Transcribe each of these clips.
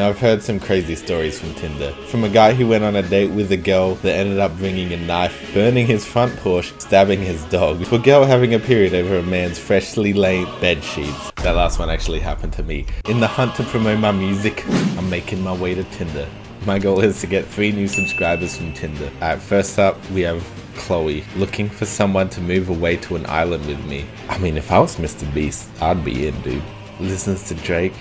Now, I've heard some crazy stories from Tinder. From a guy who went on a date with a girl that ended up bringing a knife, burning his front porch, stabbing his dog, to a girl having a period over a man's freshly laid bed sheets. That last one actually happened to me. In the hunt to promote my music, I'm making my way to Tinder. My goal is to get three new subscribers from Tinder. Alright, first up, we have Chloe, looking for someone to move away to an island with me. I mean, if I was Mr. Beast, I'd be in, dude. Listens to Drake.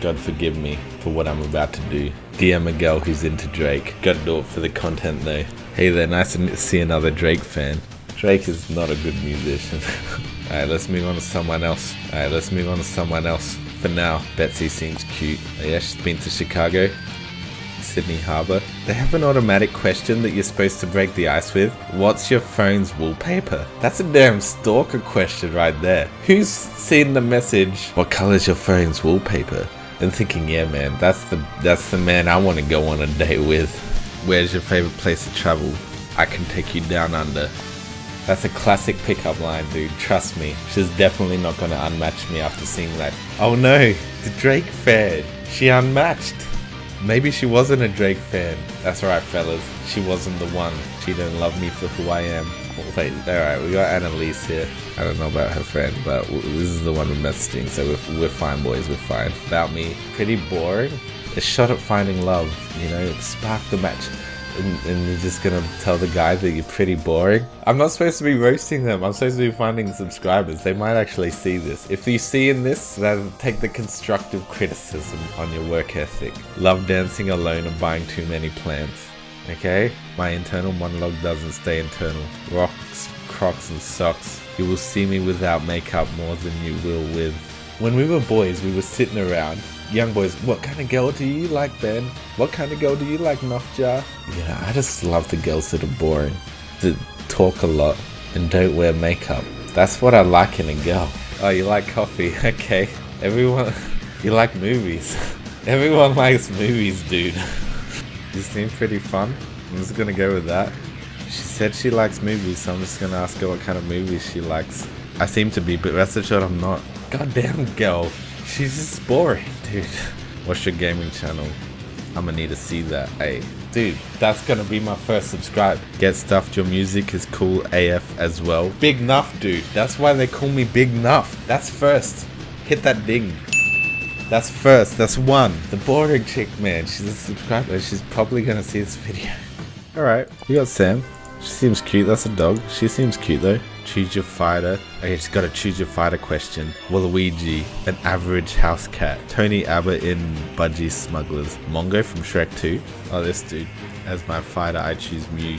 God forgive me for what I'm about to do. Dear Miguel, who's into Drake. Gotta do it for the content though. Hey there, nice to see another Drake fan. Drake is not a good musician. Alright, let's move on to someone else. Alright, let's move on to someone else for now. Betsy seems cute. Oh, yeah, she's been to Chicago, Sydney Harbour. They have an automatic question that you're supposed to break the ice with. What's your phone's wallpaper? That's a damn stalker question right there. Who's seen the message? What color's your phone's wallpaper? And thinking, yeah, man, that's the that's the man I want to go on a date with. Where's your favorite place to travel? I can take you down under. That's a classic pickup line, dude. Trust me. She's definitely not gonna unmatch me after seeing that. Oh no, the Drake fan. She unmatched. Maybe she wasn't a Drake fan. That's right, fellas. She wasn't the one. She didn't love me for who I am. Wait, alright, we got Annalise here. I don't know about her friend, but this is the one we're messaging, so we're, we're fine, boys, we're fine. About me, pretty boring. A shot at finding love, you know, spark the match and, and, you're just gonna tell the guy that you're pretty boring. I'm not supposed to be roasting them. I'm supposed to be finding subscribers. They might actually see this. If you see in this, then take the constructive criticism on your work ethic. Love dancing alone and buying too many plants. Okay? My internal monologue doesn't stay internal. Rocks, crocs, and socks. You will see me without makeup more than you will with. When we were boys, we were sitting around young boys, what kind of girl do you like, Ben? What kind of girl do you like, Nuffjah? Yeah, I just love the girls that are boring, that talk a lot, and don't wear makeup. That's what I like in a girl. Oh, you like coffee? Okay. Everyone, you like movies. Everyone likes movies, dude. you seem pretty fun. I'm just gonna go with that. She said she likes movies, so I'm just gonna ask her what kind of movies she likes. I seem to be, but rest assured I'm not. Goddamn girl. She's just boring, dude. What's your gaming channel? I'm gonna need to see that. Hey, dude, that's gonna be my first subscribe. Get stuffed, your music is cool AF as well. Big Nuff, dude. That's why they call me Big Nuff. That's first. Hit that ding. That's first. That's one. The boring chick, man. She's a subscriber. She's probably gonna see this video. Alright, we got Sam. She seems cute. That's a dog. She seems cute though. Choose your fighter. Okay, just gotta choose your fighter question. Waluigi, an average house cat. Tony Abbott in Budgie Smugglers. Mongo from Shrek 2. Oh, this dude. As my fighter, I choose Mew.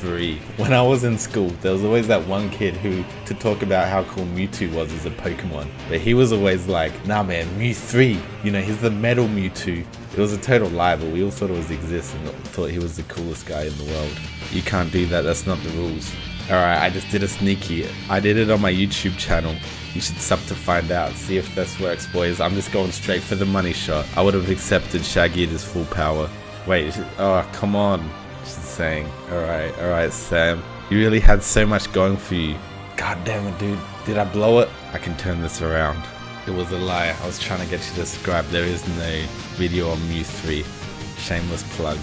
3. When I was in school, there was always that one kid who, to talk about how cool Mewtwo was as a Pokemon, but he was always like, nah man, Mew 3, you know, he's the metal Mewtwo. It was a total lie, but we all thought it was exist and thought he was the coolest guy in the world. You can't do that, that's not the rules. Alright, I just did a sneaky. I did it on my YouTube channel. You should sub to find out. See if this works, boys. I'm just going straight for the money shot. I would have accepted Shaggy at his full power. Wait, oh, come on. She's saying. Alright, alright, Sam. You really had so much going for you. God damn it, dude. Did I blow it? I can turn this around. It was a lie. I was trying to get you to subscribe. There is no video on Mew 3. Shameless plug.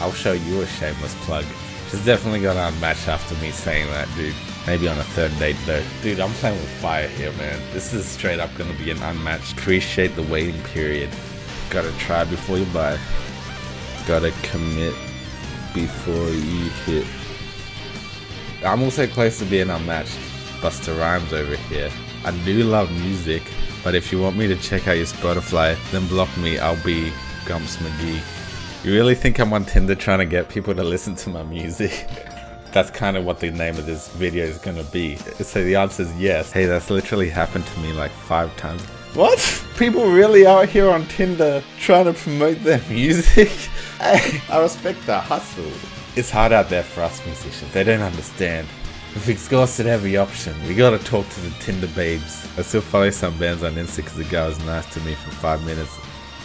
I'll show you a shameless plug. She's definitely gonna unmatch after me saying that, dude. Maybe on a third date though. Dude, I'm playing with fire here, man. This is straight up gonna be an unmatched. Appreciate the waiting period. Gotta try before you buy. Gotta commit before you hit. I'm also close to being unmatched. Busta Rhymes over here. I do love music, but if you want me to check out your Spotify, then block me. I'll be Gumps McGee. You really think I'm on Tinder trying to get people to listen to my music? that's kind of what the name of this video is gonna be. So the answer is yes. Hey, that's literally happened to me like five times. What? People really out here on Tinder trying to promote their music? hey, I respect the hustle. It's hard out there for us musicians. They don't understand. We've exhausted every option. We gotta talk to the Tinder babes. I still follow some bands on Insta because the guy was nice to me for five minutes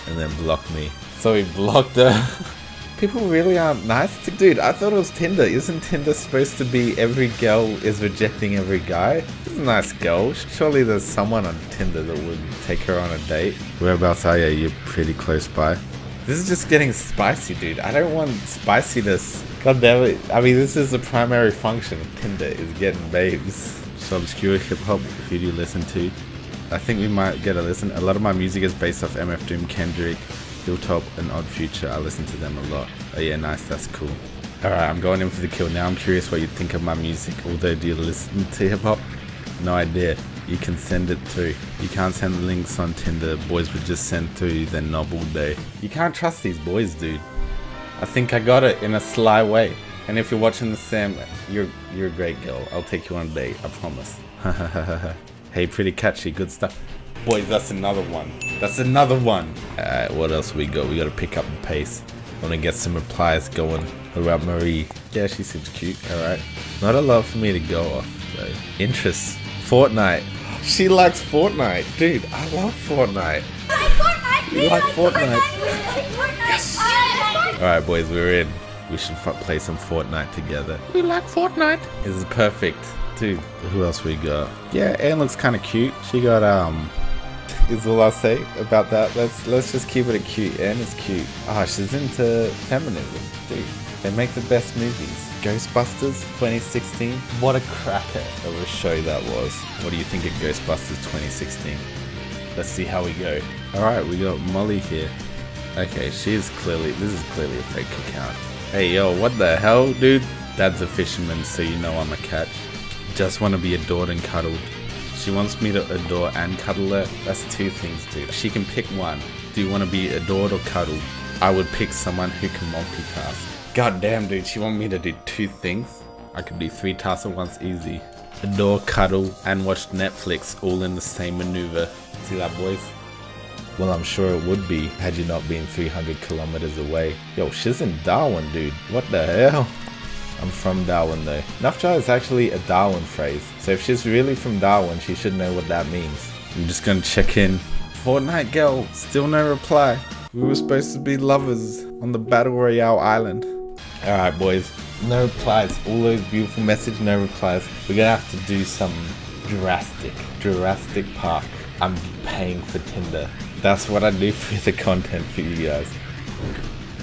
and then blocked me. So he blocked her. People really aren't nice to dude. I thought it was Tinder. Isn't Tinder supposed to be every girl is rejecting every guy? She's a nice girl. Surely there's someone on Tinder that would take her on a date. Whereabouts are you? You're pretty close by. This is just getting spicy, dude. I don't want spiciness. God damn it. I mean, this is the primary function of Tinder is getting babes. So hip hop. Who do you listen to? I think we might get a listen. A lot of my music is based off MF Doom, Kendrick, Hilltop, and Odd Future. I listen to them a lot. Oh yeah, nice. That's cool. Alright, I'm going in for the kill now. I'm curious what you think of my music. Although, do you listen to hip hop? No idea. You can send it through. You can't send links on Tinder. Boys would just send through their novel day. You can't trust these boys, dude. I think I got it in a sly way. And if you're watching the Sam, you're you're a great girl. I'll take you on a date. I promise. hey, pretty catchy. Good stuff. Boys, that's another one. That's another one. Alright, what else we got? We gotta pick up the pace. Wanna get some replies going about Marie. Yeah, she seems cute. Alright. Not a lot for me to go off, though. Interests. Fortnite. She likes Fortnite. Dude, I love Fortnite. I like Fortnite. You like Fortnite? Yes. Alright, boys, we're in. We should play some Fortnite together. We like Fortnite. This is perfect. Dude, who else we got? Yeah, Anne looks kind of cute. She got, um, is all I'll say about that. Let's let's just keep it a cute. Anne is cute. Ah, oh, she's into feminism, dude. They make the best movies. Ghostbusters 2016. What a cracker of a show that was. What do you think of Ghostbusters 2016? Let's see how we go. Alright, we got Molly here. Okay, she's clearly, this is clearly a fake account. Hey yo, what the hell, dude? Dad's a fisherman, so you know I'm a catch. Just want to be adored and cuddled. She wants me to adore and cuddle her. That's two things, dude. She can pick one. Do you want to be adored or cuddled? I would pick someone who can multitask. God damn, dude. She want me to do two things? I could do three tasks at once easy. Adore, cuddle, and watch Netflix all in the same maneuver. See that, boys? Well, I'm sure it would be had you not been 300 kilometers away. Yo, she's in Darwin, dude. What the hell? I'm from Darwin though. Nuffjah is actually a Darwin phrase, so if she's really from Darwin, she should know what that means. I'm just gonna check in. Fortnite girl, still no reply. We were supposed to be lovers on the Battle Royale island. Alright boys, no replies. All those beautiful messages, no replies. We're gonna have to do some drastic, Jurassic Park. I'm paying for Tinder. That's what I do for the content for you guys.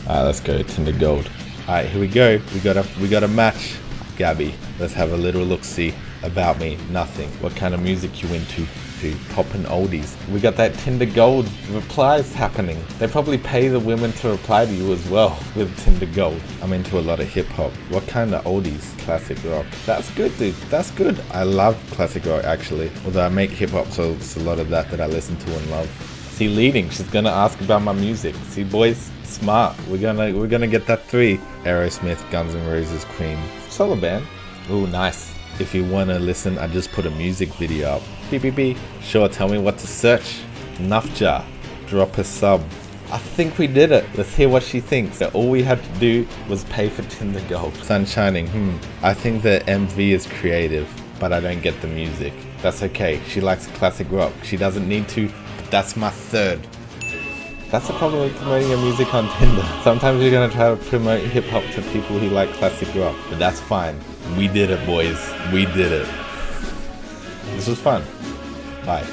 Alright, let's go, Tinder Gold. Alright, here we go. We got a we got a match. Gabby, let's have a little look see about me. Nothing. What kind of music you into? To poppin' oldies. We got that Tinder Gold replies happening. They probably pay the women to reply to you as well with Tinder Gold. I'm into a lot of hip hop. What kind of oldies? Classic rock. That's good, dude. That's good. I love classic rock actually. Although I make hip hop, so it's a lot of that that I listen to and love. See, leading. She's gonna ask about my music. See, boys, Smart. We're gonna we're gonna get that three. Aerosmith, Guns N' Roses, Queen. Solo band. Ooh, nice. If you wanna listen, I just put a music video up. Beep beep beep. Sure, tell me what to search. Nuffjah. Drop a sub. I think we did it. Let's hear what she thinks. That all we had to do was pay for Tinder Gold. Sun shining. Hmm. I think the MV is creative, but I don't get the music. That's okay. She likes classic rock. She doesn't need to. That's my third. That's the problem with promoting your music on Tinder. Sometimes you're gonna try to promote hip hop to people who like classic rock, but that's fine. We did it, boys. We did it. This was fun. Bye.